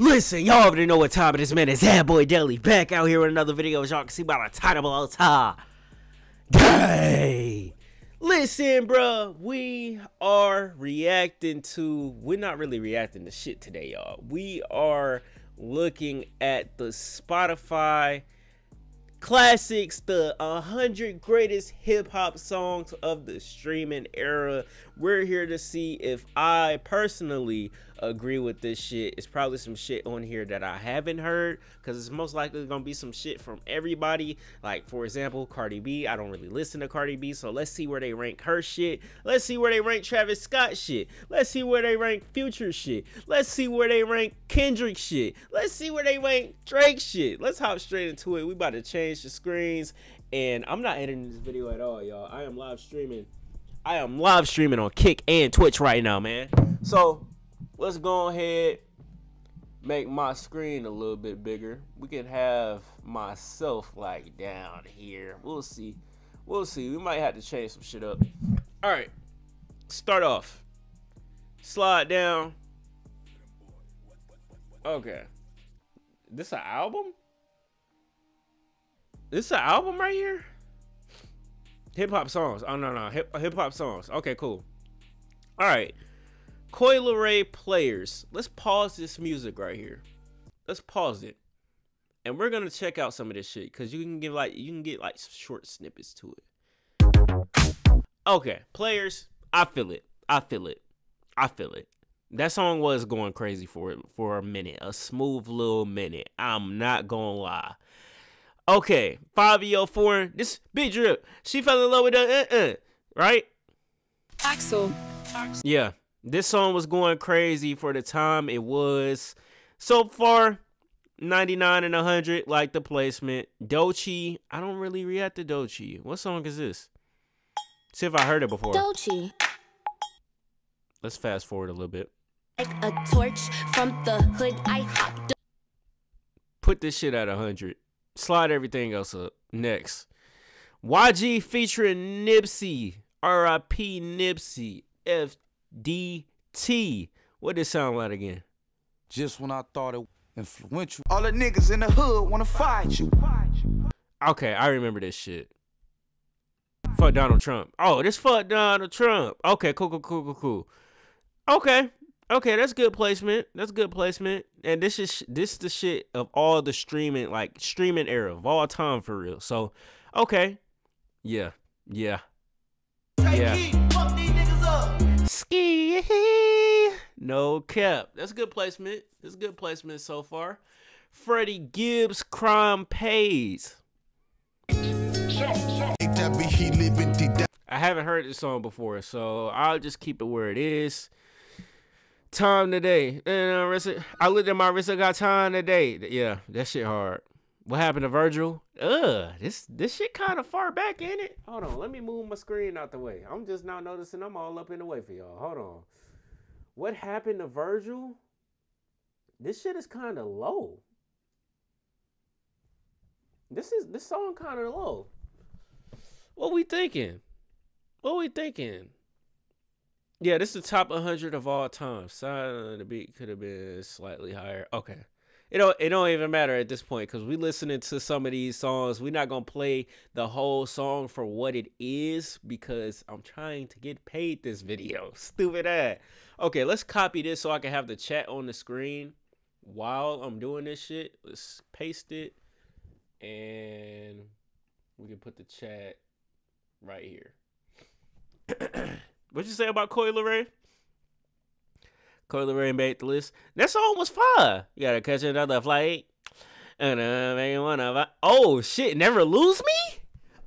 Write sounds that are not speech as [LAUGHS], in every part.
Listen, y'all already know what time it is, man. It's that boy Deli back out here with another video. As y'all can see by the title below time. Hey, listen, bro. We are reacting to. We're not really reacting to shit today, y'all. We are looking at the Spotify classics, the 100 greatest hip hop songs of the streaming era. We're here to see if I personally agree with this shit. It's probably some shit on here that I haven't heard because it's most likely gonna be some shit from everybody. Like, for example, Cardi B. I don't really listen to Cardi B, so let's see where they rank her shit. Let's see where they rank Travis Scott shit. Let's see where they rank Future shit. Let's see where they rank Kendrick shit. Let's see where they rank Drake shit. Let's hop straight into it. We about to change the screens, and I'm not editing this video at all, y'all. I am live streaming. I am live streaming on Kick and Twitch right now, man. So let's go ahead make my screen a little bit bigger. We can have myself like down here. We'll see. We'll see. We might have to change some shit up. All right. Start off. Slide down. Okay. This an album? This an album right here hip-hop songs oh no no hip hip-hop songs okay cool all right Coi Leray players. Let's pause this music right here. Let's pause it. And we're gonna check out some of this shit because you can get like you can get like short snippets to it. Okay, players, I feel it. I feel it. I feel it. That song was going crazy for it for a minute, a smooth little minute. I'm not gonna lie. Okay, five year four. This big drip. She fell in love with the uh uh, right? Axel. Yeah, this song was going crazy for the time it was. So far, 99 and 100, like the placement. Doechii, I don't really react to Doechii. What song is this? See if I heard it before. Doechii. Let's fast forward a little bit. Like a torch from the hood, I hopped. Put this shit at 100. Slide everything else up. Next. YG featuring Nipsey. R.I.P. Nipsey. FDT. What did it sound like again? Just when I thought it influential. All the niggas in the hood wanna fight you. Okay, I remember this shit. Fuck Donald Trump. Oh, this fuck Donald Trump. Okay, cool, cool, cool, cool, cool. Okay, okay, that's good placement. That's good placement. And this is this is the shit of all the streaming, like streaming era of all time for real. So, okay, yeah, yeah, yeah. Ski. No cap. That's good placement. That's good placement so far. Freddie Gibbs crime pays. I haven't heard this song before, so I'll just keep it where it is. Time today. And I looked at my wrist. I got time today. Yeah, that shit hard. What happened to Virgil? Ugh, this this shit kind of far back, ain't it? Hold on, let me move my screen out the way. I'm just now noticing I'm all up in the way for y'all. Hold on. What happened to Virgil? This shit is kind of low. This is this song kind of low. What we thinking? What we thinking? Yeah, this is the top 100 of all time. Side of the beat could have been slightly higher. Okay it don't it don't even matter at this point because we listening to some of these songs. We're not gonna play the whole song for what it is because I'm trying to get paid this video. [LAUGHS] Stupid ass. Okay, let's copy this so I can have the chat on the screen while I'm doing this shit. Let's paste it and we can put the chat right here. [CLEARS THROAT] what you say about Coi Leray? Coi Leray made the list. That song was fire. You gotta catch another flight. And uh, make one of Oh shit! Never lose me.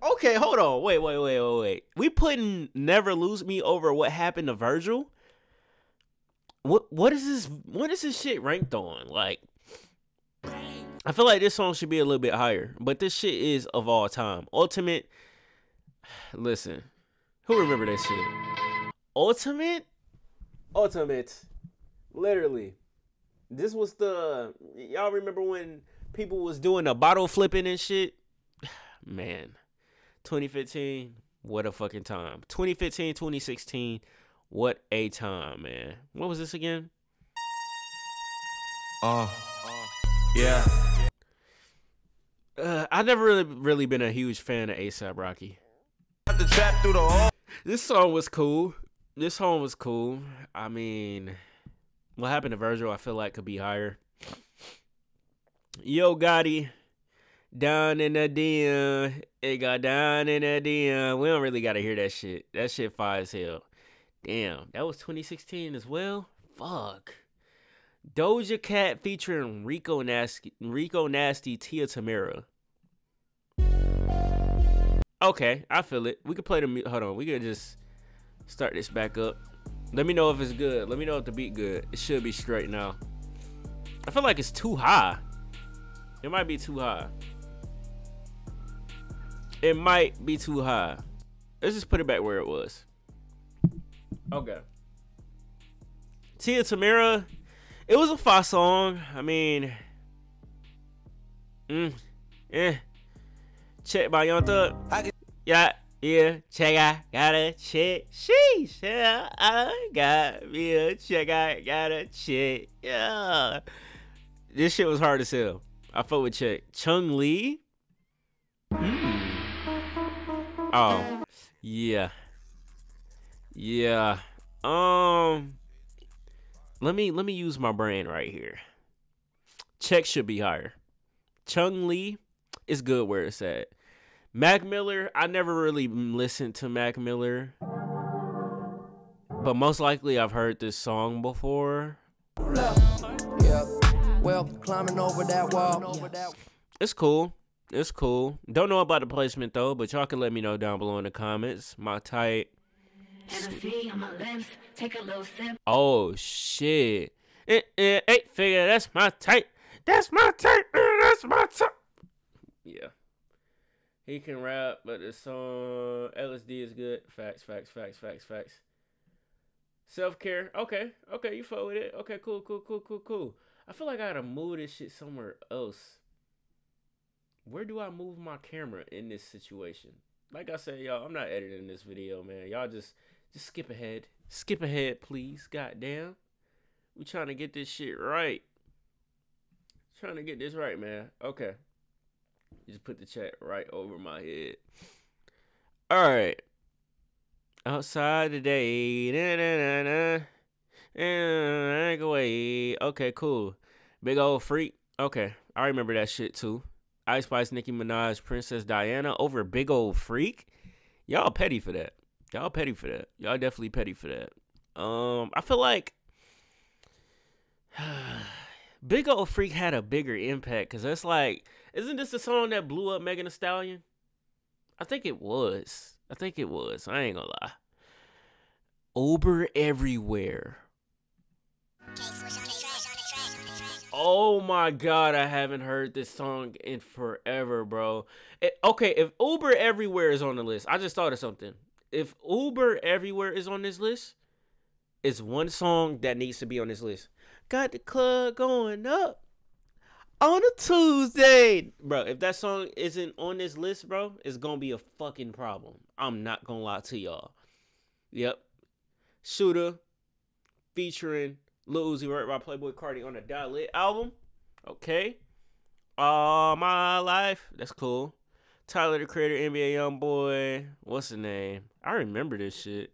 Okay, hold on. Wait, wait, wait, wait, wait. We putting "Never Lose Me" over what happened to Virgil. What what is this? What is this shit ranked on? Like, I feel like this song should be a little bit higher, but this shit is of all time. Ultimate. [SIGHS] Listen, who remember that shit? Ultimate. Ultimate. Literally. This was the y'all remember when people was doing the bottle flipping and shit? [SIGHS] Man. 2015, what a fucking time. 2015, 2016, what a time, man. What was this again? Uh, yeah. Uh, I've never really really been a huge fan of ASAP Rocky. The trap through the hole. This song was cool. This song was cool. I mean, what happened to Virgil? I feel like could be higher. Yo Gotti, down in the DM. It got down in the DM. We don't really gotta hear that shit. That shit fire as hell. Damn, that was 2016 as well. Fuck. Doja Cat featuring Rico Nasty, Rico Nasty, Tia Tamera. Okay, I feel it. We could play the. Hold on, we could just start this back up. Let me know if it's good. Let me know if the beat good. It should be straight now. I feel like it's too high. It might be too high. It might be too high. Let's just put it back where it was. Okay. Tia Tamera, it was a fire song. I mean, mm, eh. Check by Young Thug. Yeah, yeah, check I gotta check. Sheesh, yeah, I got me a check. I gotta check. Yeah, this shit was hard to sell. I fuck with check. Chun-Li. Hmm. Oh, yeah, yeah. Um, let me let me use my brain right here. Check should be higher. Chun-Li is good where it's at. Mac Miller, I never really listened to Mac Miller, but most likely I've heard this song before. Yeah. Well, climbing over that wall. It's cool. It's cool. Don't know about the placement though, but y'all can let me know down below in the comments. My type. Hennessy on my lips, take a little sip. Oh shit. Eh, eh, eight figure. That's my type. That's my type. That's my type. Yeah. He can rap, but the song LSD is good. Facts, facts, facts, facts, facts. Self care. Okay, okay, you fuck with it. Okay, cool, cool, cool, cool, cool. I feel like I gotta move this shit somewhere else. Where do I move my camera in this situation? Like I said, y'all, I'm not editing this video, man. Y'all just just skip ahead. Skip ahead, please. Goddamn. We trying to get this shit right. Trying to get this right, man. Okay. You just put the chat right over my head. All right. Outside today. Na, na, na. And away. Okay, cool. Big old freak. Okay. I remember that shit too. Ice Spice, Nicki Minaj, Princess Diana over Big Old Freak. Y'all petty for that. Y'all petty for that. Y'all definitely petty for that. Um, I feel like [SIGHS] Big Old Freak had a bigger impact because that's like, isn't this the song that blew up Megan Thee Stallion? I think it was. I think it was. I ain't gonna lie. Uber everywhere. Oh my god, I haven't heard this song in forever, bro. It- okay, if Uber Everywhere is on the list, I just thought of something. If Uber Everywhere is on this list, it's one song that needs to be on this list. Got the club going up on a Tuesday. Bro, if that song isn't on this list, bro, it's gonna be a fucking problem. I'm not gonna lie to y'all. Yep. Shooter featuring Lil Uzi Vert by Playboi Carti on the Die Lit album. Okay. All my life. That's cool. Tyler the Creator, NBA Youngboy. What's the name? I remember this shit.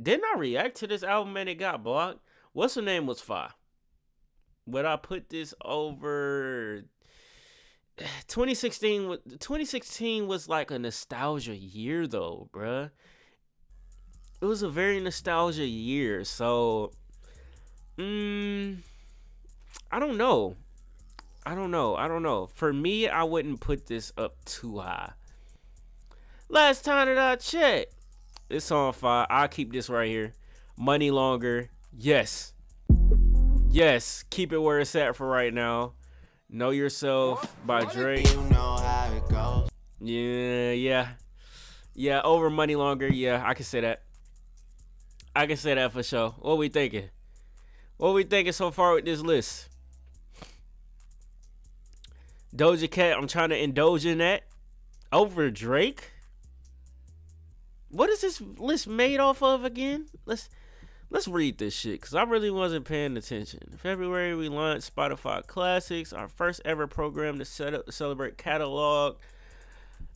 Didn't I react to this album and it got blocked? What's the name was fire. Would I put this over [SIGHS] 2016 was 2016 was like a nostalgia year though, bruh it was a very nostalgia year. So, mm, I don't know. I don't know. I don't know. For me, I wouldn't put this up too high. Last time that I checked, it's on fire. I'll keep this right here. Money longer. Yes. Yes. Keep it where it's at for right now. Know Yourself by Drake. You know how it goes. Yeah, yeah. Yeah, over money longer. Yeah, I can say that. I can say that for sure. What we thinking? What we thinking so far with this list? Doja Cat, I'm trying to indulge in that. Over Drake? What is this list made off of again? Let's let's read this shit because I really wasn't paying attention. In February, we launched Spotify Classics, our first ever program to set up celebrate catalog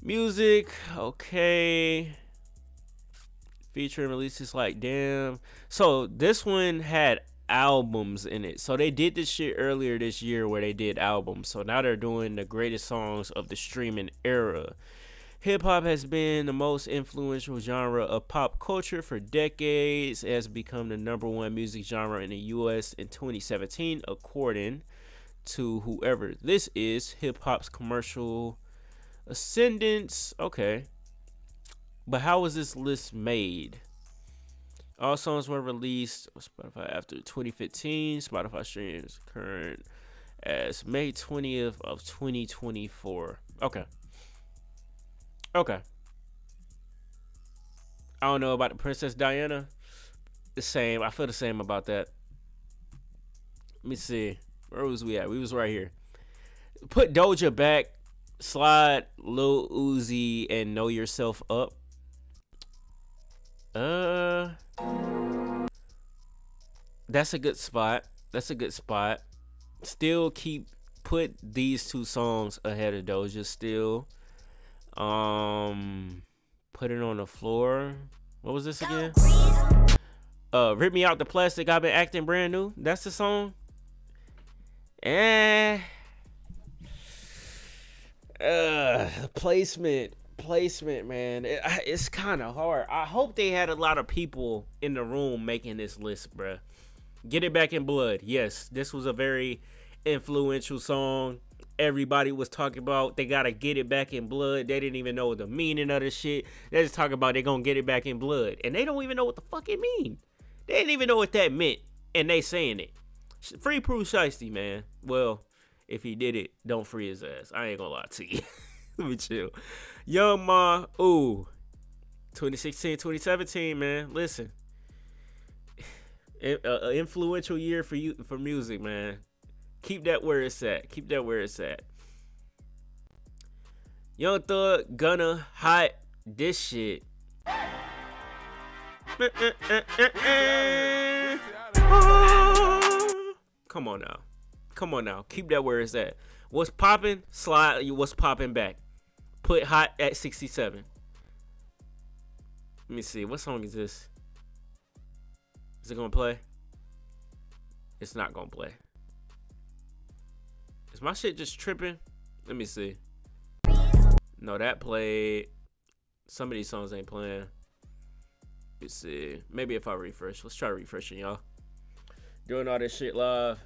music. Okay, featuring releases like Damn. So this one had albums in it. So they did this shit earlier this year where they did albums. So now they're doing the greatest songs of the streaming era. Hip hop has been the most influential genre of pop culture for decades. It has become the number one music genre in the US in 2017, according to whoever this is. Hip hop's commercial ascendance. Okay. But how was this list made? All songs were released on Spotify after 2015. Spotify streams current as May 20th of 2024. Okay. Okay. I don't know about the Princess Diana. The same. I feel the same about that. Let me see. Where was we at? We was right here. Put Doja back. Slide Lil Uzi and Know Yourself up. Uh That's a good spot. That's a good spot. Still keep put these two songs ahead of Doja still. Um, put it on the floor. What was this again? Uh, rip me out the plastic. I've been acting brand new. That's the song. Eh. Uh, placement, placement, man. It, it's kind of hard. I hope they had a lot of people in the room making this list, bruh. Get it back in blood. Yes, this was a very influential song everybody was talking about they gotta get it back in blood. They didn't even know the meaning of the shit. They just talking about they gonna get it back in blood. And they don't even know what the fuck it mean. They didn't even know what that meant. And they saying it. Free Pooh Shiesty, man. Well, if he did it, don't free his ass. I ain't gonna lie to you. [LAUGHS] Let me chill. Young M.A, ooh. 2016, 2017, man. Listen. [SIGHS] Uh, influential year for you for music, man. Keep that where it's at. Keep that where it's at. Young Thug gonna hot this shit. Come on now. Come on now. Keep that where it's at. What's popping? Slide what's popping back. Put hot at 67. Let me see. What song is this? Is it gonna play? It's not gonna play. Is my shit just tripping? Let me see. No, that played. Some of these songs ain't playing. Let's see. Maybe if I refresh. Let's try refreshing, y'all. Doing all this shit live.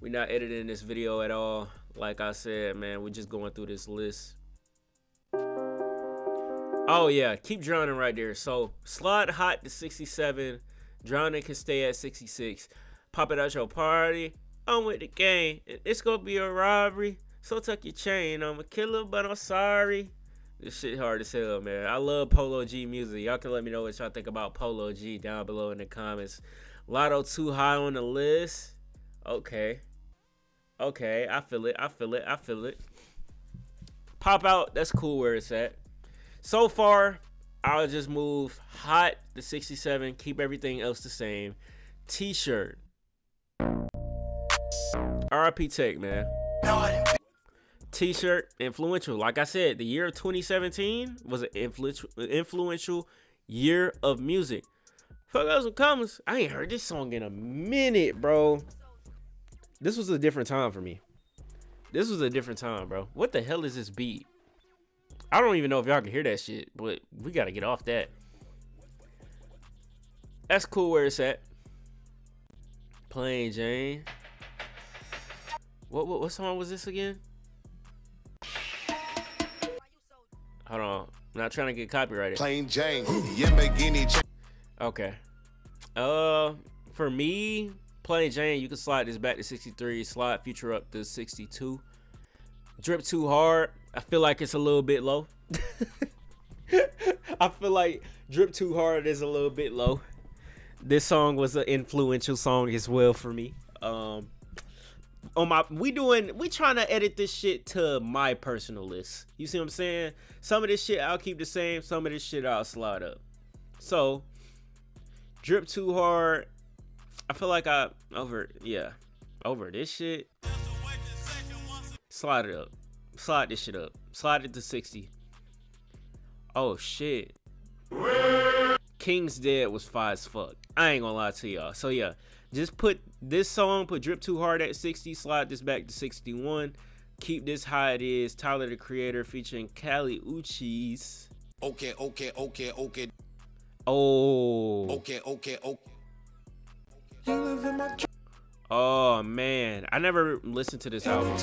We not editing this video at all. Like I said, man, we're just going through this list. Oh yeah, keep drowning right there. So slide hot to 67. Drowning can stay at 66. Pop it out your party. I'm with the gang. It's gonna be a robbery. So tuck your chain. I'm a killer, but I'm sorry. This shit hard to hell, man. I love Polo G music. Y'all can let me know what y'all think about Polo G down below in the comments. Lotto too high on the list. Okay. Okay, I feel it. I feel it. I feel it. Pop out. That's cool where it's at. So far, I'll just move hot to 67. Keep everything else the same. T-shirt. RIP Tech, man. T-shirt, influential. Like I said, the year of 2017 was an influential, influential year of music. Fuck out some comments. I ain't heard this song in a minute, bro. This was a different time for me. This was a different time, bro. What the hell is this beat? I don't even know if y'all can hear that shit, but we gotta get off that. That's cool where it's at. Plain Jane. What, what what song was this again? Hold on. I'm not trying to get copyrighted. Plain Jane. okay. Uh for me, Plain Jane, you can slide this back to 63, slide future up to 62. Drip too hard. I feel like it's a little bit low. [LAUGHS] I feel like Drip Too Hard is a little bit low. This song was an influential song as well for me. Um on my we doing we trying to edit this shit to my personal list. You see what I'm saying? Some of this shit I'll keep the same, some of this shit I'll slide up. So Drip too hard. I feel like I over yeah over this shit. Slide it up. Slide this shit up. Slide it to 60. Oh shit. King's Dead was fire as fuck. I ain't gonna lie to y'all. So yeah, just put this song, put Drip Too Hard at 60, slide this back to 61. Keep this how it is. Tyler the Creator featuring Kali Uchis. Okay, okay, okay, okay, Oh. okay, okay, okay. Oh man, I never listened to this album.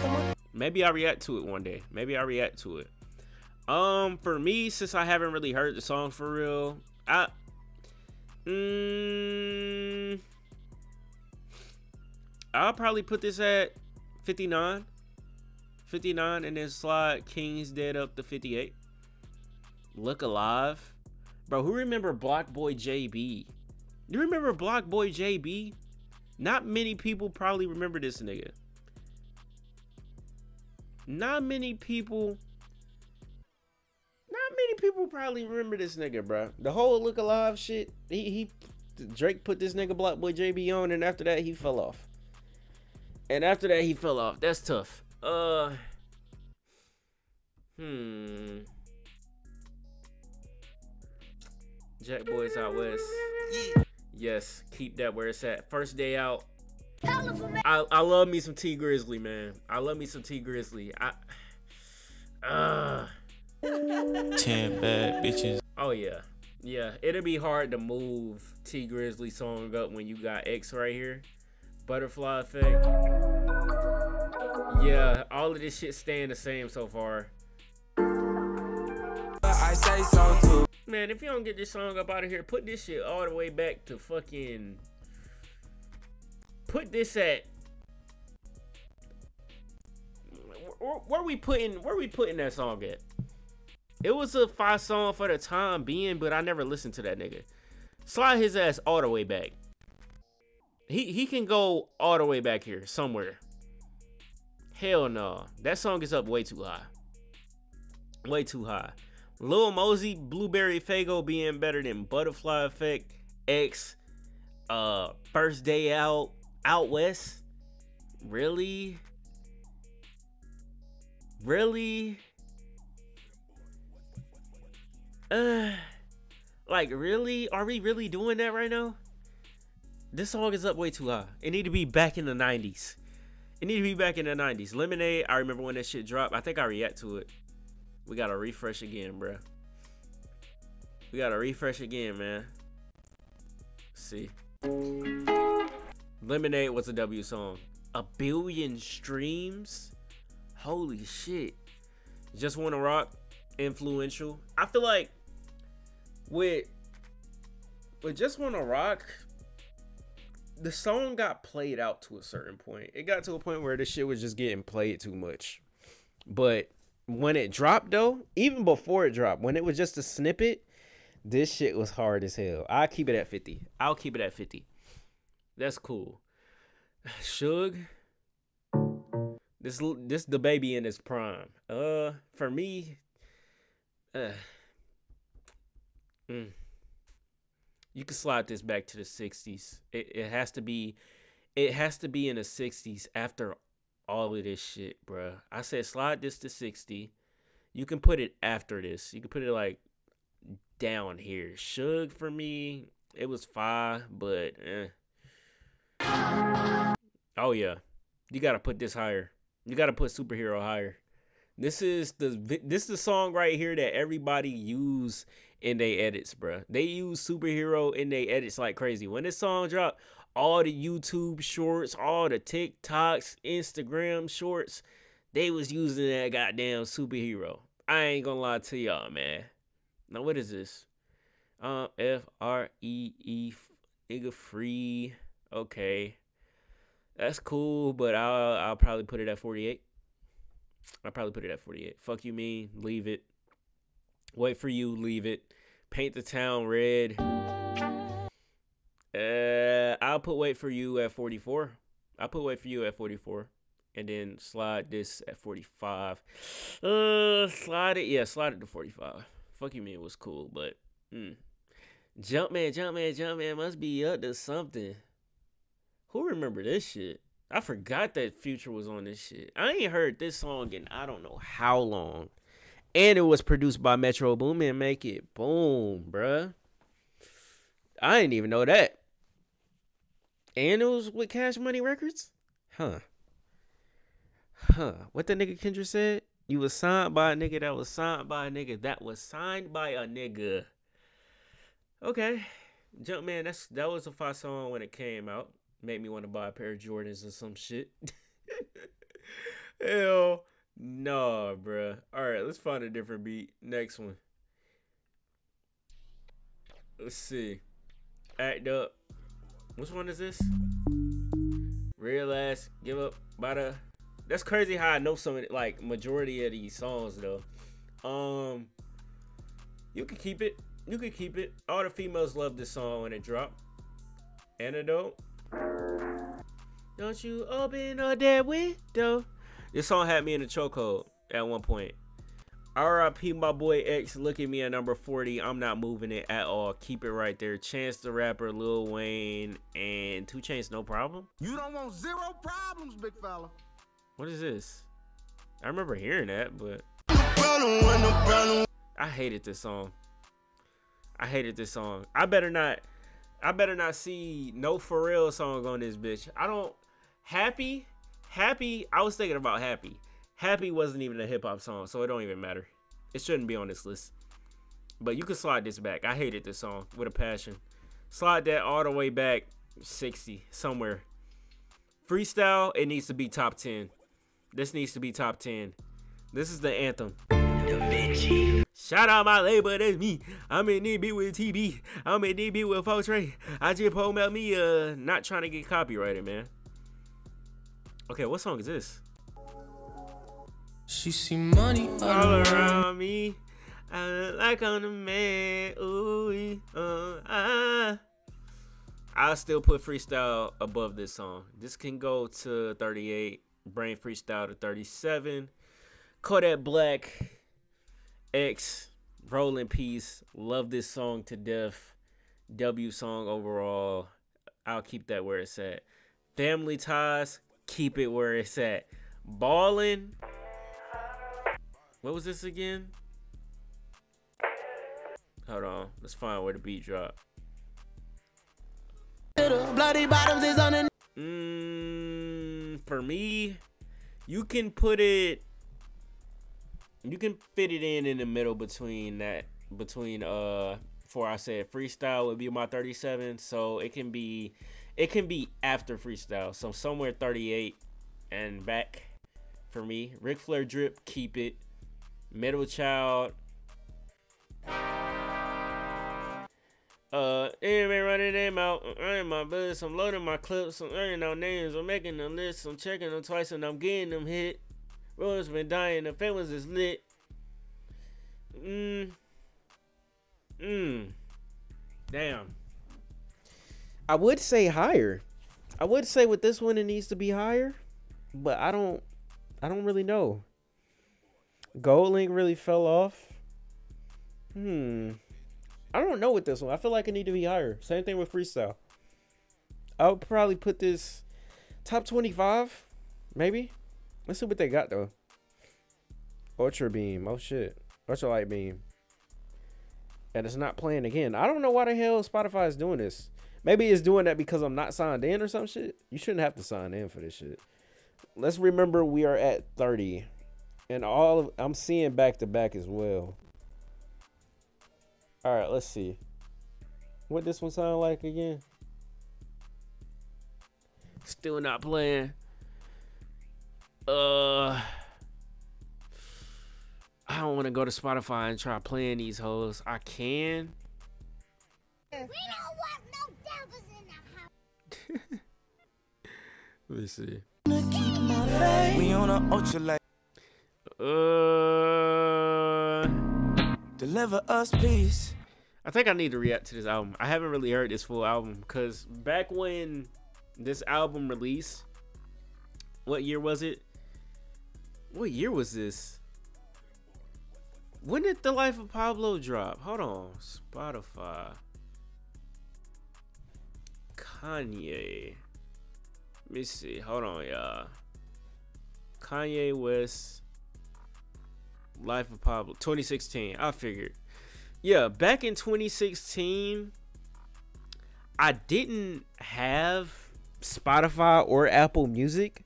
Maybe I react to it one day. Maybe I react to it. Um, for me, since I haven't really heard the song for real, I mm, I'll probably put this at 59. 59 and then slide King's Dead up to 58. Look Alive. Bro, who remember BlocBoy JB? You remember BlocBoy JB? Not many people probably remember this nigga. Not many people. Not many people probably remember this nigga, bro. The whole Look Alive shit. He he. Drake put this nigga BlocBoy JB on, and after that he fell off. And after that he fell off. That's tough. Uh. Hmm. Jack Boys out west. Yes, keep that where it's at. First day out. I, I love me some Tee Grizzley, man. I love me some Tee Grizzley. I uh Ten bad bitches. oh yeah. Yeah. It'll be hard to move Tee Grizzley song up when you got X right here. Butterfly effect. Yeah, all of this shit staying the same so far. I say so too. Man, if you don't get this song up out of here, put this shit all the way back to fucking. Put this at. Where, where we putting? Where we putting that song at? It was a five song for the time being, but I never listened to that nigga. Slide his ass all the way back. He he can go all the way back here somewhere. Hell no, that song is up way too high. Way too high. Lil Mosey, Blueberry Faygo being better than Butterfly Effect, X, uh, First Day Out, Out West. Really? Really? Uh, like really? Are we really doing that right now? This song is up way too high. It need to be back in the 90s. It need to be back in the 90s. Lemonade, I remember when that shit dropped. I think I react to it. We gotta refresh again, bruh. We gotta refresh again, man. Let's see. Lemonade was a W song. A billion streams? Holy shit. Just Wanna Rock, influential. I feel like with with Just Wanna Rock, the song got played out to a certain point. It got to a point where the shit was just getting played too much. But when it dropped though, even before it dropped, when it was just a snippet, this shit was hard as hell. I'll keep it at 50. I'll keep it at 50. That's cool. [SIGHS] Suge. This this DaBaby in his prime. Uh for me, uh mm, you can slide this back to the 60s. It it has to be it has to be in the 60s after all of this shit, bruh. I said slide this to 60. You can put it after this. You can put it like down here. Suge for me, it was five, but eh. Oh yeah. You gotta put this higher. You gotta put superhero higher. This is the this is the song right here that everybody use in their edits, bruh. They use superhero in their edits like crazy. When this song drop, all the YouTube shorts, all the TikToks, Instagram shorts, they was using that goddamn superhero. I ain't gonna lie to y'all, man. Now what is this? Um, F R E E nigga free. Okay, that's cool, but I'll I'll probably put it at forty eight. I'll probably put it at forty eight. Fuck you, mean leave it. Wait for you, leave it. Paint the town red. Uh, I'll put wait for you at 44. I'll put wait for you at 44. And then slide this at 45. Uh, slide it. Yeah, slide it to 45. Fuck you, mean it was cool, but mm. Jumpman, Jumpman, Jumpman must be up to something. Who remember this shit? I forgot that Future was on this shit. I ain't heard this song in I don't know how long. And it was produced by Metro Boomin. Make it boom, bruh. I didn't even know that. And it was with Cash Money Records? Huh. Huh. What the nigga Kendrick said? You was signed by a nigga that was signed by a nigga that was signed by a nigga. Okay. Jumpman, that's that was a fire song when it came out. Made me want to buy a pair of Jordans or some shit. [LAUGHS] Hell no, bruh. Alright, let's find a different beat. Next one. Let's see. Act up. Which one is this? Real ass, give up the. That's crazy how I know some of like majority of these songs though. Um, you can keep it. You can keep it. All the females love this song when it dropped. Antidote. Don't you open a that window. This song had me in a chokehold at one point. RIP my boy X, look at me at number 40. I'm not moving it at all. Keep it right there. Chance the Rapper, Lil Wayne, and 2 Chainz, no problem. You don't want zero problems, big fella. What is this? I remember hearing that, but I hated this song. I hated this song. I better not I better not see no Pharrell song on this bitch. I don't Happy Happy I was thinking about Happy. Happy wasn't even a hip hop song, so it don't even matter. It shouldn't be on this list. But you can slide this back. I hated this song with a passion. Slide that all the way back 60 somewhere. Freestyle, it needs to be top 10. This needs to be top 10. This is the anthem. Shout out my label, that's me. I'm in DB with TB. I'm in DB with Fortray. I just pulled out me, uh, not trying to get copyrighted, man. Okay, what song is this? She see money all around me. I look like I'm the man. Ooh, uh, ah. I'll still put freestyle above this song. This can go to 38. Brain freestyle to 37. Kodak Black X Rolling Peace. Love this song to death. W song overall. I'll keep that where it's at. Family ties. Keep it where it's at. Ballin'. What was this again? Hold on. Let's find where the beat drop. Bloody bottoms is on the Mm, for me, you can put it. You can fit it in in the middle between that between uh. Before I said freestyle would be my 37, so it can be, it can be after freestyle, so somewhere 38 and back for me. Ric Flair drip, keep it. Middle child. Uh, anybody running them out. I'm in my bus. I'm loading my clips. I'm earning out names. I'm making a list. I'm checking them twice and I'm getting them hit. Rollers been dying. The families is lit. Mmm. Mmm. Damn. I would say higher. I would say with this one it needs to be higher, but I don't. I don't really know. GoldLink really fell off. Hmm. I don't know with this one. I feel like it need to be higher. Same thing with freestyle. I would probably put this top 25, maybe. Let's see what they got though. Ultra beam. Oh shit. Ultra light beam. And it's not playing again. I don't know why the hell Spotify is doing this. Maybe it's doing that because I'm not signed in or some shit. You shouldn't have to sign in for this shit. Let's remember we are at 30. And all of I'm seeing back to back as well. All right, let's see. What this one sound like again? Still not playing. Uh I don't want to go to Spotify and try playing these hoes. I can. We don't want Let me see. We on a ultra like Uh deliver us peace. I think I need to react to this album. I haven't really heard this full album because back when this album released, what year was it? What year was this? When did The Life of Pablo drop? Hold on. Spotify. Kanye. Let me see. Hold on, y'all. Kanye West. Life of Pablo. 2016. I figured. Yeah, back in 2016, I didn't have Spotify or Apple Music.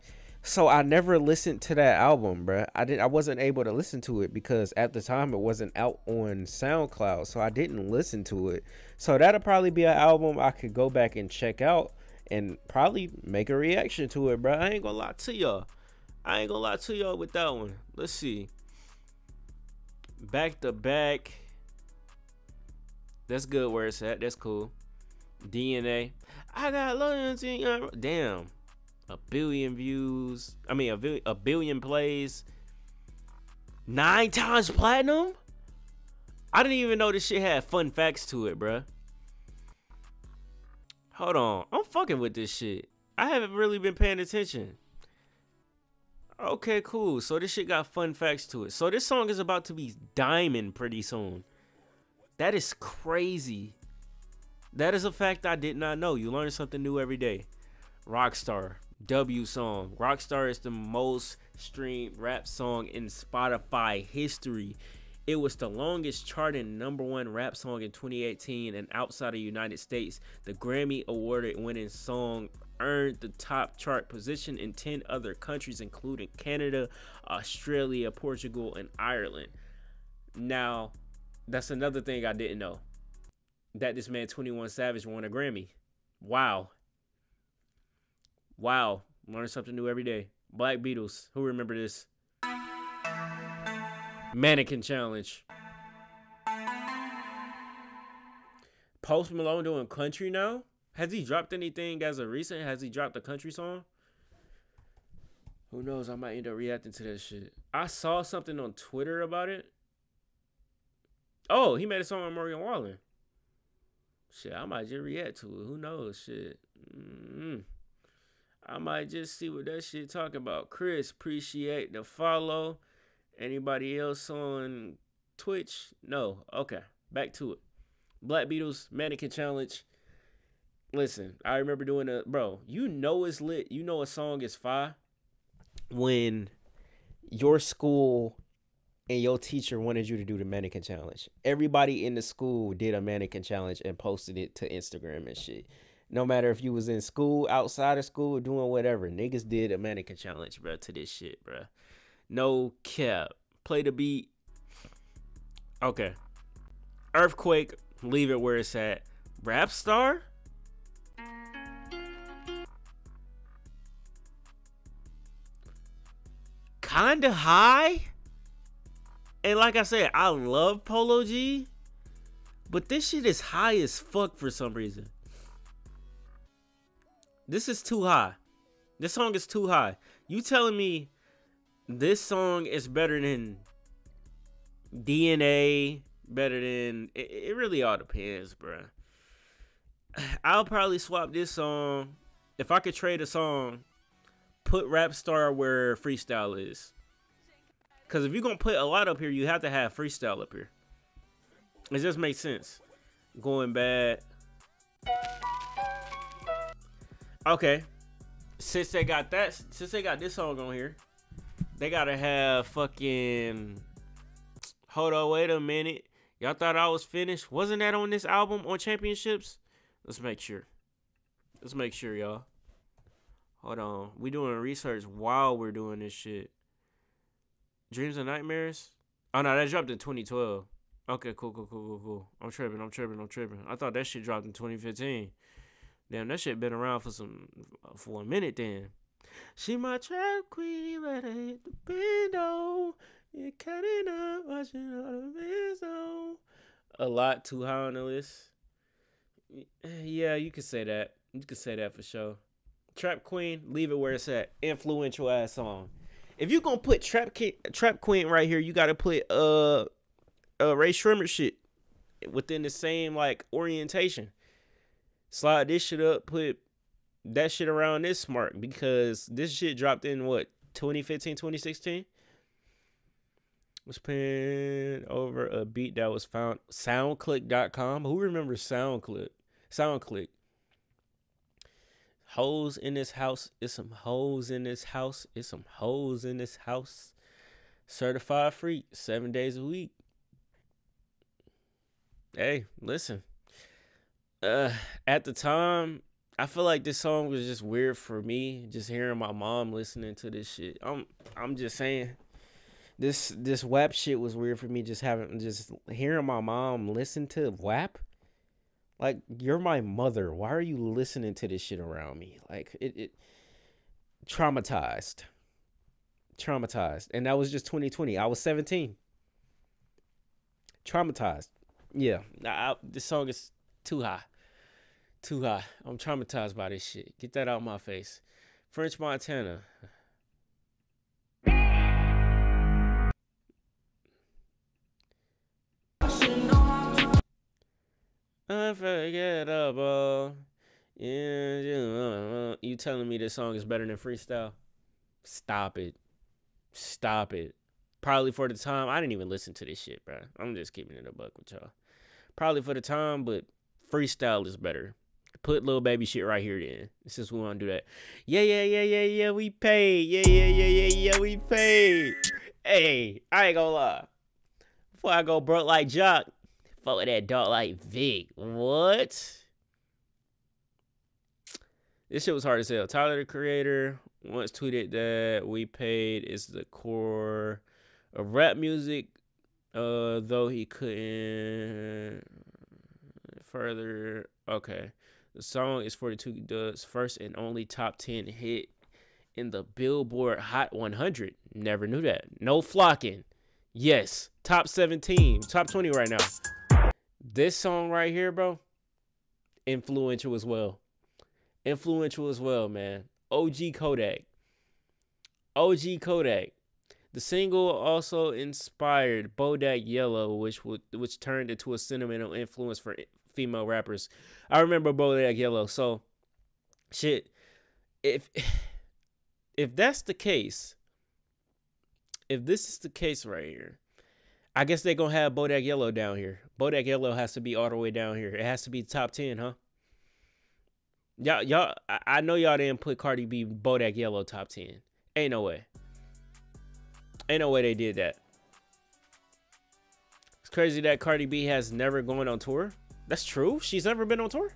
So I never listened to that album, bro. I didn't. I wasn't able to listen to it because at the time it wasn't out on SoundCloud, so I didn't listen to it. So that'll probably be an album I could go back and check out and probably make a reaction to it, bro. I ain't gonna lie to y'all. I ain't gonna lie to y'all with that one. Let's see. Back to back. That's good where it's at. That's cool. DNA. I got loyalty. Damn a billion views. I mean, a, vi- a billion plays. Nine times platinum? I didn't even know this shit had fun facts to it, bruh. Hold on. I'm fucking with this shit. I haven't really been paying attention. Okay, cool. So this shit got fun facts to it. So this song is about to be diamond pretty soon. That is crazy. That is a fact I did not know. You learn something new every day. Rockstar. W song. Rockstar is the most streamed rap song in Spotify history. It was the longest charting number one rap song in 2018, and outside of the United States, the Grammy awarded winning song earned the top chart position in 10 other countries, including Canada, Australia, Portugal, and Ireland. Now, that's another thing I didn't know that this man 21 Savage won a Grammy. Wow. Wow, learn something new every day. Black Beatles. Who remember this? Mannequin Challenge. Post Malone doing country now? Has he dropped anything as a recent? Has he dropped a country song? Who knows? I might end up reacting to that shit. I saw something on Twitter about it. Oh, he made a song on Morgan Wallen. Shit, I might just react to it. Who knows? Shit. Mm-hmm. I might just see what that shit talking about. Chris, appreciate the follow. Anybody else on Twitch? No. Okay. Back to it. Black Beatles Mannequin Challenge. Listen, I remember doing a bro. You know it's lit. You know a song is fire when your school and your teacher wanted you to do the mannequin challenge. Everybody in the school did a mannequin challenge and posted it to Instagram and shit no matter if you was in school, outside of school, doing whatever. Niggas did a mannequin challenge, bro, to this shit, bro. No cap. Play the beat. Okay. Earthquake, leave it where it's at. Rap star? Kinda high? And like I said, I love Polo G. But this shit is high as fuck for some reason. This is too high. This song is too high. You telling me this song is better than DNA, better than it, it really all depends, bro. [SIGHS] I'll probably swap this song if I could trade a song. Put Rap Star where freestyle is. Cause if you're gonna put a lot up here, you have to have freestyle up here. It just makes sense. Going bad. Okay. Since they got that, since they got this song on here, they gotta have fucking. Hold on, wait a minute. Y'all thought I was finished? Wasn't that on this album on Championships? Let's make sure. Let's make sure, y'all. Hold on. We doing research while we're doing this shit. Dreams and Nightmares? Oh no, that dropped in 2012. Okay, cool, cool, cool, cool, cool. I'm tripping, I'm tripping, I'm tripping. I thought that shit dropped in 2015. Damn, that shit been around for some for a minute then. She my trap queen, let her hit the window. You cutting up, watching all the video. A lot too high on the list. Yeah, you could say that. You could say that for sure. Trap Queen, leave it where it's at. Influential ass song. If you gonna put Trap Ki- Trap Queen right here, you gotta put uh uh Rae Sremmurd shit within the same like orientation slide this shit up, put that shit around this mark because this shit dropped in what 2015, 2016. Was paying over a beat that was found soundclick.com. Who remembers SoundClick? SoundClick. Hoes in this house. It's some hoes in this house. It's some hoes in this house. Certified free, seven days a week. Hey, listen. Uh, at the time, I feel like this song was just weird for me. Just hearing my mom listening to this shit. I'm, I'm just saying. This this WAP shit was weird for me. Just having just hearing my mom listen to WAP. Like you're my mother. Why are you listening to this shit around me? Like it, it traumatized. Traumatized. And that was just 2020. I was 17. Traumatized. Yeah. I, I, this song is too high. Too high. I'm traumatized by this shit. Get that out of my face. French Montana. Unforgettable. Yeah, you telling me this song is better than freestyle? Stop it. Stop it. Probably for the time, I didn't even listen to this shit, bro. I'm just keeping it a buck with y'all. Probably for the time, but freestyle is better. Put Lil Baby shit right here then. Since we want to do that. Yeah, yeah, yeah, yeah, yeah, we paid. Yeah, yeah, yeah, yeah, yeah, we paid. Hey, I ain't gonna lie. Before I go broke like Jock, fuck with that dog like Vic. What? This shit was hard to sell. Tyler the Creator once tweeted that we paid is the core of rap music, uh, though he couldn't further. Okay. The song is 42 Dugg's first and only top 10 hit in the Billboard Hot 100. Never knew that. No Flockin. Yes. Top 17. Top 20 right now. This song right here, bro, influential as well. Influential as well, man. OG Kodak. OG Kodak. The single also inspired Bodak Yellow, which would which turned into a sentimental influence for female rappers. I remember Bodak Yellow. So, shit, if [SIGHS] if that's the case, if this is the case right here, I guess they're gonna have Bodak Yellow down here. Bodak Yellow has to be all the way down here. It has to be top ten, huh? Y'all, y'all, I, know y'all didn't put Cardi B Bodak Yellow top ten. Ain't no way. Ain't no way they did that. It's crazy that Cardi B has never gone on tour. That's true. She's never been on tour.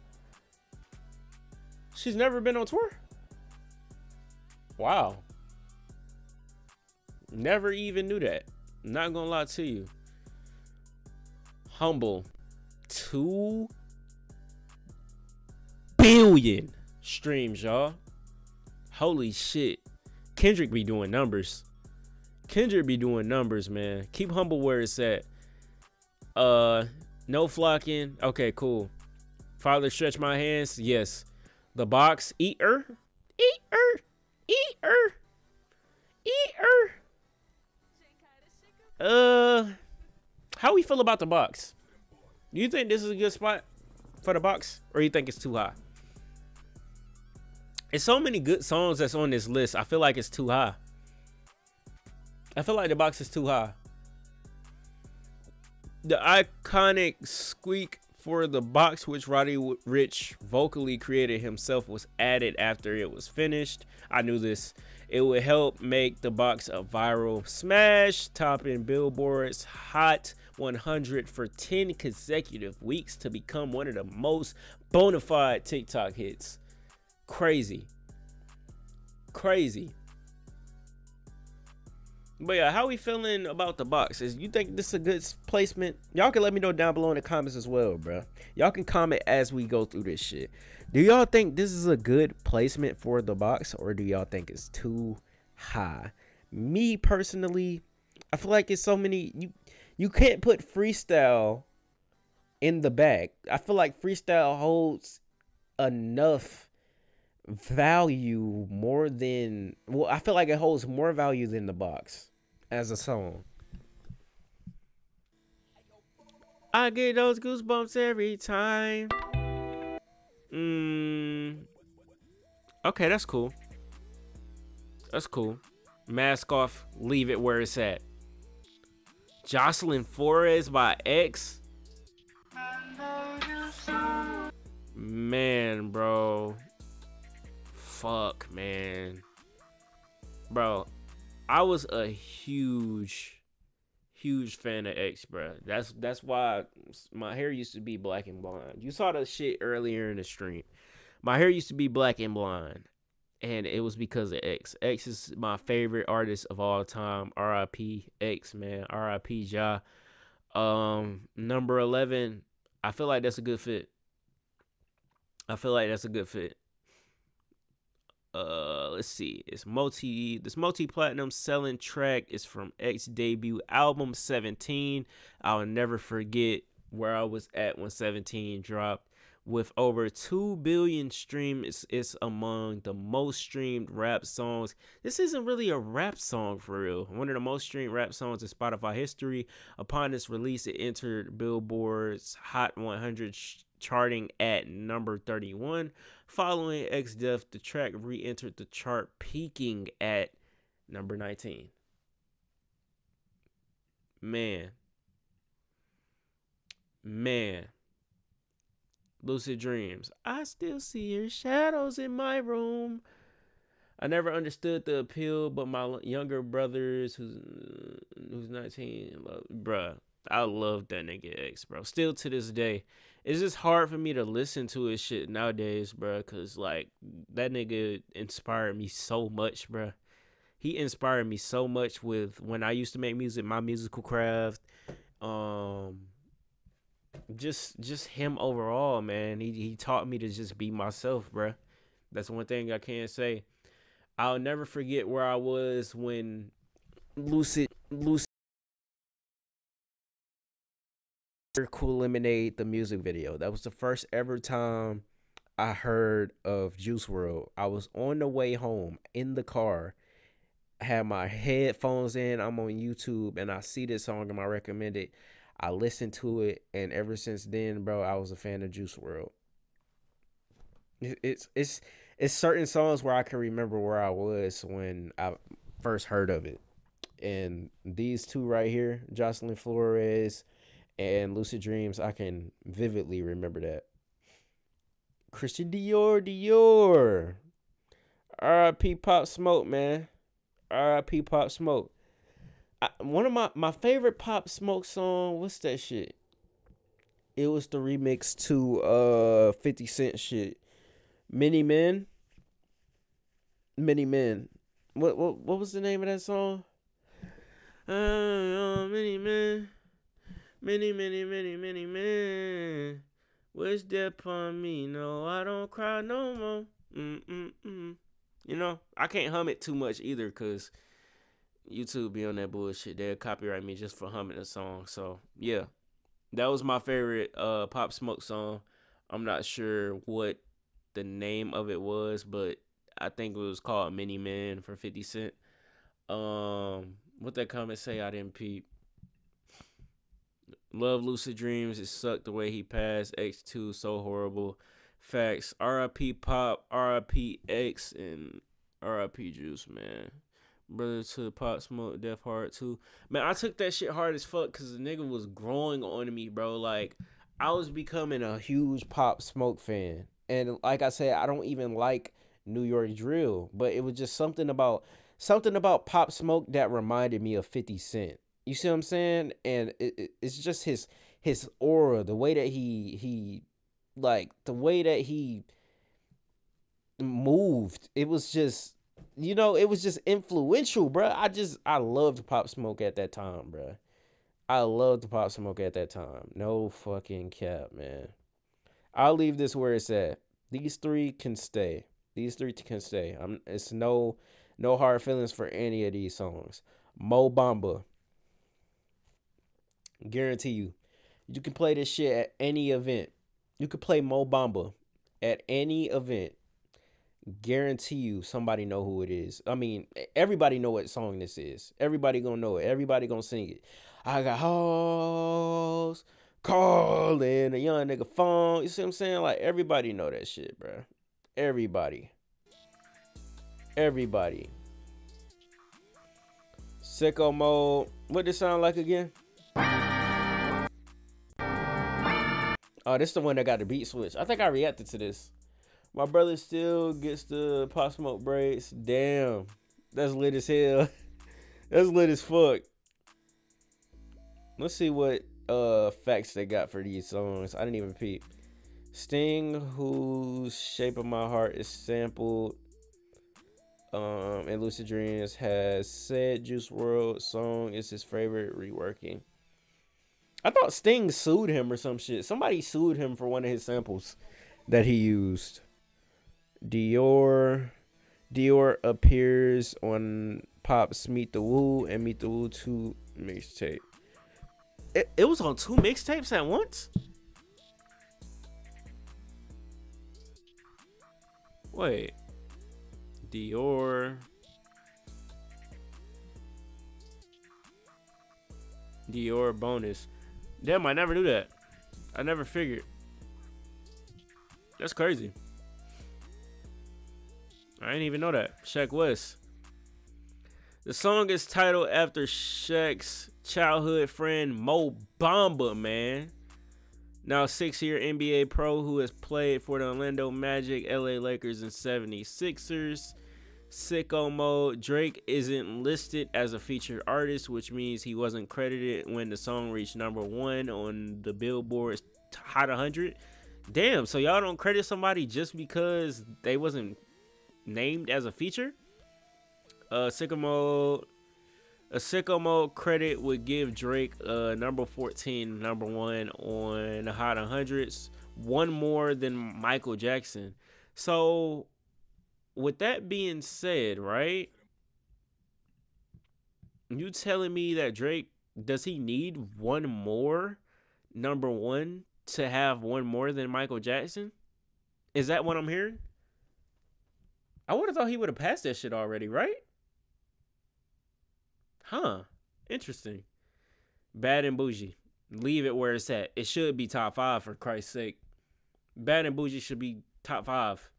She's never been on tour. Wow. Never even knew that. Not gonna lie to you. Humble. Two billion streams, y'all. Holy shit. Kendrick be doing numbers. Kendrick be doing numbers, man. Keep humble where it's at. Uh, No Flockin. Okay, cool. Father, stretch my hands. Yes. The box. Eater. Eater. Eater. Eater. Uh, how we feel about the box? Do you think this is a good spot for the box, or you think it's too high? It's so many good songs that's on this list. I feel like it's too high. I feel like the box is too high. The iconic squeak for the box, which Roddy Ricch vocally created himself, was added after it was finished. I knew this. It would help make the box a viral smash, topping Billboard's Hot 100 for 10 consecutive weeks to become one of the most bona fide TikTok hits. Crazy. Crazy. But yeah, how we feeling about the box? Is you think this is a good placement? Y'all can let me know down below in the comments as well, bro. Y'all can comment as we go through this shit. Do y'all think this is a good placement for the box, or do y'all think it's too high? Me personally, I feel like it's so many. You you can't put freestyle in the bag. I feel like freestyle holds enough value more than well i feel like it holds more value than the box as a song. I get those goosebumps every time. Mm. okay that's cool. That's cool. Mask off leave it where it's at. Jocelyn flores by x. Man bro. Fuck, man. Bro, I was a huge, huge fan of X, bro. That's that's why my hair used to be black and blonde. You saw the shit earlier in the stream. My hair used to be black and blonde, and it was because of X. X is my favorite artist of all time. R.I.P. X, man. R.I.P. Ja. Um, number eleven. I feel like that's a good fit. I feel like that's a good fit. Uh, let's see. It's multi. This multi-platinum selling track is from X debut album 17. I'll never forget where I was at when 17 dropped. With over 2 billion streams, it's, it's among the most streamed rap songs. This isn't really a rap song for real. One of the most streamed rap songs in Spotify history. Upon its release, it entered Billboard's Hot 100 charting at number 31. Following X Death, the track re entered the chart, peaking at number 19. Man. Man. Lucid Dreams. I still see your shadows in my room. I never understood the appeal, but my younger brothers, who's who's 19, love, bruh, I love that nigga X, bro. Still to this day, it's just hard for me to listen to his shit nowadays, bro. Cause like that nigga inspired me so much, bro. He inspired me so much with when I used to make music, my musical craft. Um, just just him overall, man. He he taught me to just be myself, bro. That's one thing I can't say. I'll never forget where I was when Lucid Lucid Lyrical Lemonade the music video. That was the first ever time I heard of Juice WRLD. I was on the way home in the car, had my headphones in, I'm on YouTube, and I see this song and I recommend it. I listened to it, and ever since then, bro, I was a fan of Juice WRLD. It's it's it's certain songs where I can remember where I was when I first heard of it. And these two right here, Jocelyn Flores and Lucid Dreams, I can vividly remember that. Christian Dior, Dior. R.I.P. Pop Smoke, man. R.I.P. Pop Smoke. I, one of my my favorite Pop Smoke song. What's that shit? It was the remix to uh 50 Cent shit. Many Men. Many Men. What what what was the name of that song? Uh, uh many men. Many, many, many, many men. Wish death upon me. No, I don't cry no more. Mm-mm-mm. You know, I can't hum it too much either because YouTube be on that bullshit. They'll copyright me just for humming a song. So, yeah. That was my favorite uh, Pop Smoke song. I'm not sure what the name of it was, but I think it was called Many Men for 50 Cent. Um, what that comment say? I didn't peep. Love Lucid Dreams. It sucked the way he passed. X2 so horrible. Facts. RIP Pop, RIP X, and RIP Juice, man. Brother to Pop Smoke, Death Heart too. Man, I took that shit hard as fuck because the nigga was growing on me, bro. Like, I was becoming a huge Pop Smoke fan. And like I said, I don't even like New York drill, but it was just something about something about Pop Smoke that reminded me of 50 Cent. You see what I'm saying? And it, it, it's just his his aura, the way that he he like the way that he moved. It was just you know, it was just influential, bro. I just I loved Pop Smoke at that time, bro. I loved Pop Smoke at that time. No fucking cap, man. I'll leave this where it's at. These three can stay. These three can stay. I'm it's no no hard feelings for any of these songs. Mo Bamba, Guarantee you. You can play this shit at any event. You could play Mo Bamba at any event. Guarantee you somebody know who it is. I mean, everybody know what song this is. Everybody gonna know it. Everybody gonna sing it. I got hoes calling a young nigga phone. You see what I'm saying? Like everybody know that shit, bro. Everybody. Everybody. Sicko mode. What this sound like again? Oh, this is the one that got the beat switch. I think I reacted to this. My brother still gets the pop smoke braids. Damn. That's lit as hell. [LAUGHS] That's lit as fuck. Let's see what uh facts they got for these songs. I didn't even peep. Sting, whose Shape of My Heart is sampled um and Lucid Dreams has said Juice WRLD song is his favorite reworking. I thought Sting sued him or some shit. Somebody sued him for one of his samples that he used. Dior Dior appears on Pop's Meet the Woo and Meet the Woo 2 mixtape. It, it was on two mixtapes at once? Wait. Dior. Dior bonus. Damn, I never knew that. I never figured. That's crazy. I didn't even know that. Sheck Wes. The song is titled after Sheck's childhood friend Mo Bamba, man. Now six-year NBA pro who has played for the Orlando Magic, LA Lakers, and 76ers. Sicko mode. Drake isn't listed as a featured artist, which means he wasn't credited when the song reached number one on the Billboard Hot 100. Damn, so y'all don't credit somebody just because they wasn't named as a feature? Uh, Sicko mode. A sicko mode credit would give Drake uh, number 14, number one on the Hot 100s, one more than Michael Jackson. So with that being said, right? You telling me that Drake does he need one more number one to have one more than Michael Jackson? Is that what I'm hearing? I would have thought he would have passed that shit already, right? Huh. Interesting. Bad and bougie. Leave it where it's at. It should be top five for Christ's sake. Bad and bougie should be top five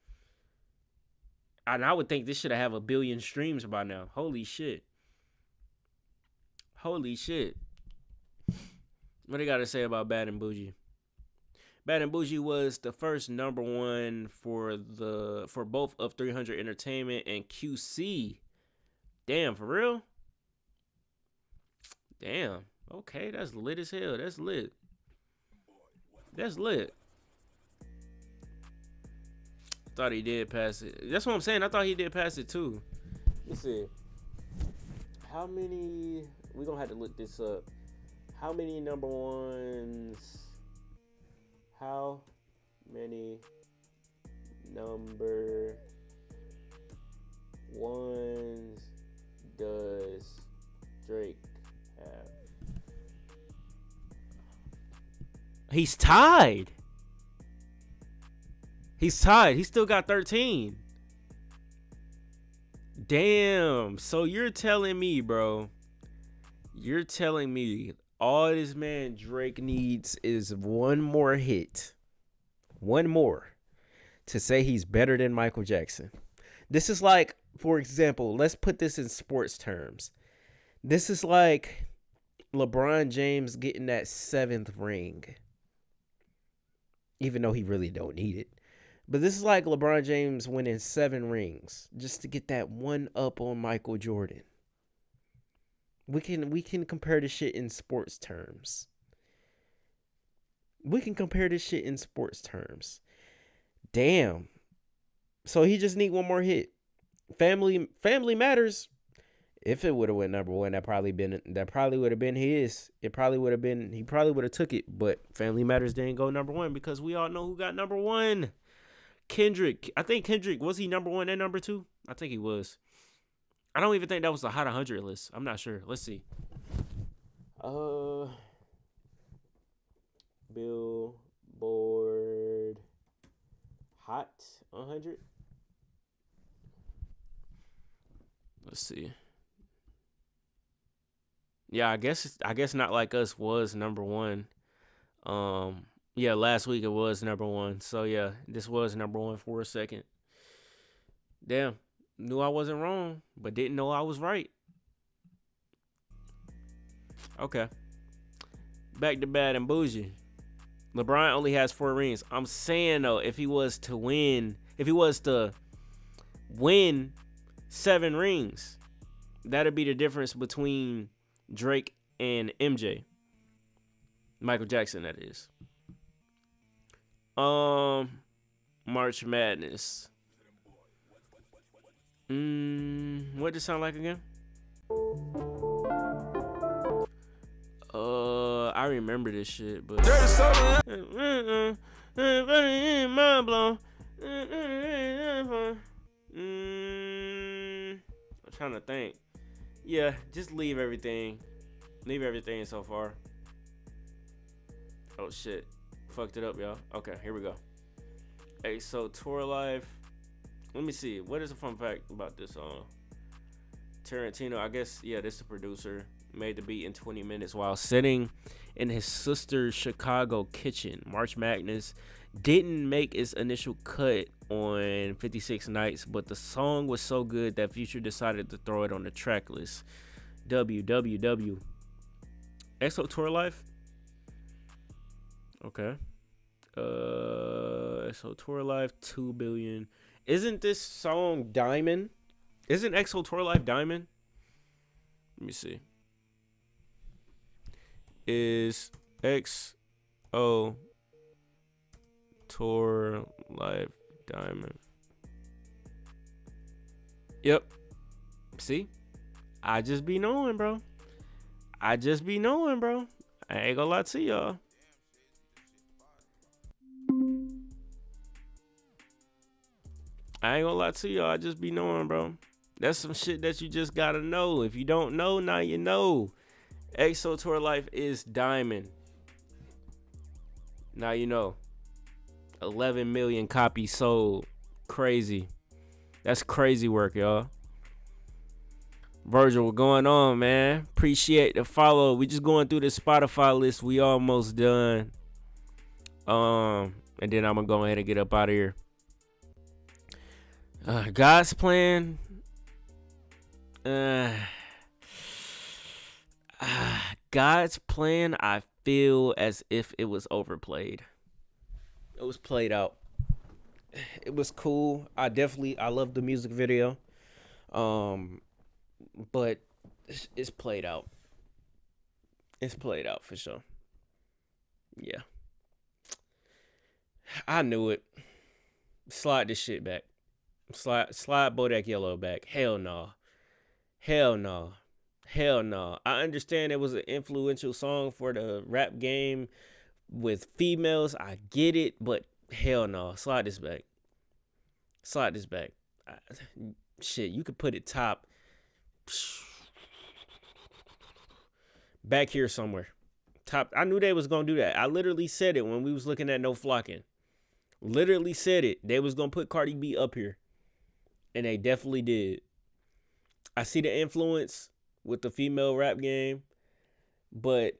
and I would think this should have a billion streams by now. Holy shit. Holy shit. What do they got to say about Bad and Bougie? Bad and Bougie was the first number one for the for both of 300 Entertainment and QC. Damn, for real? Damn. Okay, that's lit as hell. That's lit. That's lit. Thought he did pass it. That's what I'm saying. I thought he did pass it too. Let's see. How many? We're gonna have to look this up. How many number ones? How many number ones does Drake have? He's tied. He's tied. He still got 13. Damn. So you're telling me, bro. You're telling me all this man Drake needs is one more hit. One more to say he's better than Michael Jackson. This is like, for example, let's put this in sports terms. This is like LeBron James getting that seventh ring. Even though he really don't need it. But this is like LeBron James winning seven rings just to get that one up on Michael Jordan. We can we can compare this shit in sports terms. We can compare this shit in sports terms. Damn. So he just need one more hit. Family Family Matters. If it would have went number one, that probably been that probably would have been his. It probably would have been he probably would have took it. But Family Matters didn't go number one because we all know who got number one. Kendrick. I think Kendrick was he number one and number two. I think he was. I don't even think that was the hot 100 list. I'm not sure. Let's see. Uh, Billboard Hot 100. Let's see. Yeah, I guess I guess not like us was number one. Um, yeah, last week it was number one. So yeah, this was number one for a second. Damn, knew I wasn't wrong, but didn't know I was right. Okay. Back to bad and bougie. LeBron only has four rings. I'm saying though, if he was to win, if he was to win seven rings, that'd be the difference between Drake and MJ. Michael Jackson, that is. Um, March Madness. Mm, what does it sound like again? Uh, I remember this shit, but. Mm, I'm trying to think. Yeah, just leave everything. Leave everything so far. Oh shit. Fucked it up, y'all. Okay, here we go. Hey, so Tour Life. Let me see. What is a fun fact about this song? Tarentino, I guess, yeah, this is the producer. Made the beat in 20 minutes while sitting in his sister's Chicago kitchen. March Madness didn't make its initial cut on 56 Nights, but the song was so good that Future decided to throw it on the track list. WWW. XO Tour Life? Okay. Uh, XO Tour Life, 2 billion. Isn't this song Diamond? Isn't XO Tour Life Diamond? Let me see. Is XO Tour Life Diamond? Yep. See? I just be knowing, bro. I just be knowing, bro. I ain't gonna lie to y'all. I ain't gonna lie to y'all. I just be knowing, bro. That's some shit that you just gotta know. If you don't know, now you know. XO Tour Life is diamond. Now you know. 11 million copies sold. Crazy. That's crazy work, y'all. Virgil, what's going on, man? Appreciate the follow. We just going through the Spotify list. We almost done. Um, and then I'm gonna go ahead and get up out of here. Uh, God's plan. Uh, uh, God's plan. I feel as if it was overplayed. It was played out. It was cool. I definitely I love the music video. Um, but it's, it's played out. It's played out for sure. Yeah. I knew it. Slide this shit back. Slide slide Bodak Yellow back. Hell no. Hell no. Hell no. I understand it was an influential song for the rap game with females. I get it, but hell no. Slide this back. Slide this back. I, shit, you could put it top [SIGHS] back here somewhere. Top. I knew they was gonna do that. I literally said it when we was looking at No Flockin. Literally said it. They was gonna put Cardi B up here, and they definitely did. I see the influence with the female rap game, but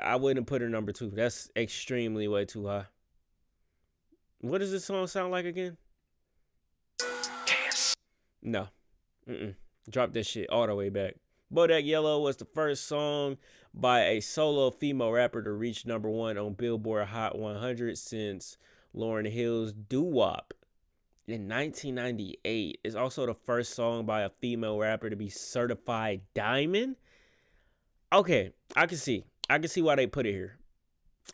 I wouldn't put her number two. That's extremely way too high. What does this song sound like again? No. Mm-mm. Drop this shit all the way back. Bodak Yellow was the first song by a solo female rapper to reach number one on Billboard Hot 100 since Lauryn Hill's Doo Wop in 1998. It's also the first song by a female rapper to be certified diamond. Okay, I can see. I can see why they put it here.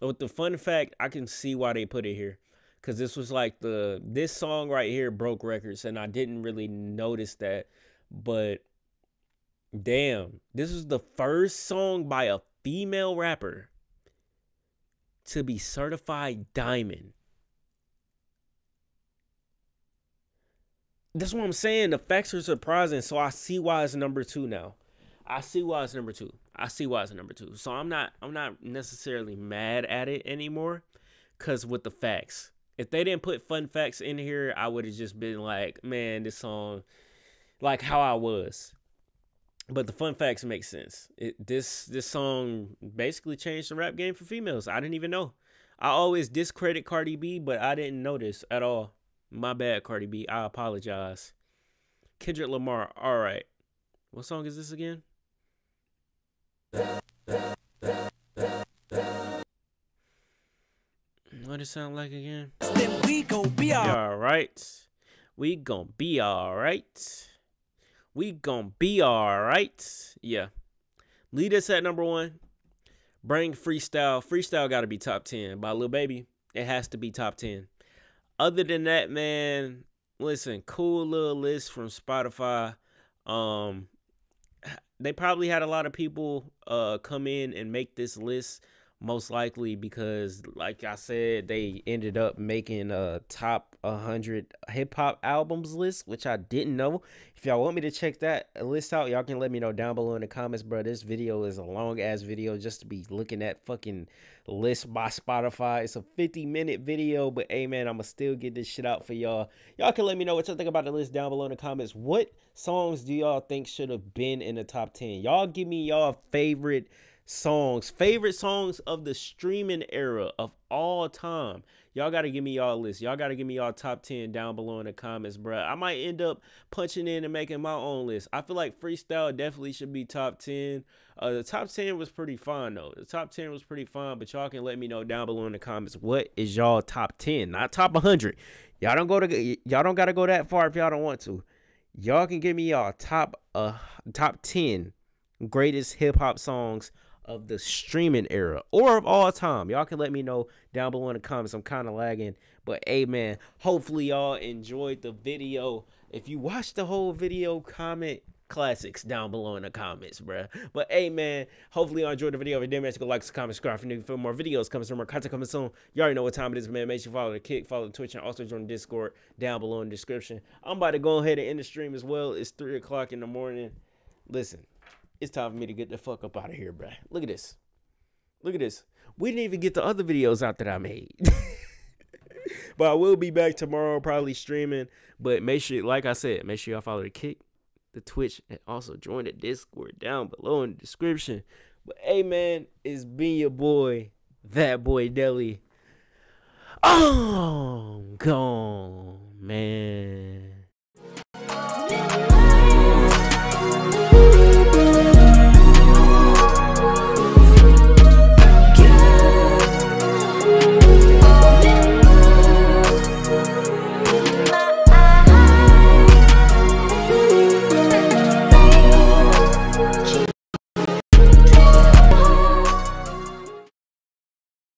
With the fun fact, I can see why they put it here. Cause this was like the this song right here broke records, and I didn't really notice that. But damn, this is the first song by a female rapper to be certified diamond. That's what I'm saying. The facts are surprising, so I see why it's number two now. I see why it's number two. I see why it's number two. So I'm not I'm not necessarily mad at it anymore. Cause with the facts. If they didn't put fun facts in here, I would have just been like, man, this song like how I was. But the fun facts make sense. It, this this song basically changed the rap game for females. I didn't even know. I always discredit Cardi B, but I didn't notice at all. My bad, Cardi B. I apologize. Kendrick Lamar. All right. What song is this again? What does it sound like again? Then we go be All right. We gonna be alright. We gonna be alright. Yeah. Lead us at number one. Bring freestyle. Freestyle gotta be top 10. By Lil Baby, it has to be top 10. Other than that, man, listen, cool little list from Spotify. Um they probably had a lot of people uh come in and make this list most likely because like I said they ended up making a top 100 hip hop albums list which I didn't know. If y'all want me to check that list out, y'all can let me know down below in the comments, bro. This video is a long ass video just to be looking at fucking list by Spotify. It's a 50 minute video, but hey man, I'ma still get this shit out for y'all. Y'all can let me know what y'all think about the list down below in the comments. What songs do y'all think should have been in the top 10? Y'all give me y'all favorite songs, favorite songs of the streaming era of all time. Y'all got to give me y'all list. Y'all got to give me y'all top 10 down below in the comments, bro. I might end up punching in and making my own list. I feel like freestyle definitely should be top 10. Uh, the top 10 was pretty fun, though. The top 10 was pretty fun, but y'all can let me know down below in the comments what is y'all top 10, not top 100. Y'all don't go to y'all don't got to go that far if y'all don't want to. Y'all can give me y'all top uh top 10 greatest hip hop songs of the streaming era or of all time. Y'all can let me know down below in the comments. I'm kind of lagging, but hey man, hopefully y'all enjoyed the video. If you watched the whole video, comment classics down below in the comments, bruh. But hey man, hopefully y'all enjoyed the video. If you did, make sure to like, comment, subscribe for new for more videos coming soon, more content coming soon. You already know what time it is, man. Make sure you follow the kick, follow the Twitch, and also join the Discord down below in the description. I'm about to go ahead and end the stream as well. It's three o'clock in the morning. Listen, it's time for me to get the fuck up out of here, bruh. Look at this. Look at this. We didn't even get the other videos out that I made. [LAUGHS] but I will be back tomorrow, probably streaming. But make sure, like I said, make sure y'all follow the kick, the Twitch, and also join the Discord down below in the description. But hey, man, it's been your boy, that boy Deli. Oh, gone, man.